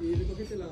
Y recogiste la,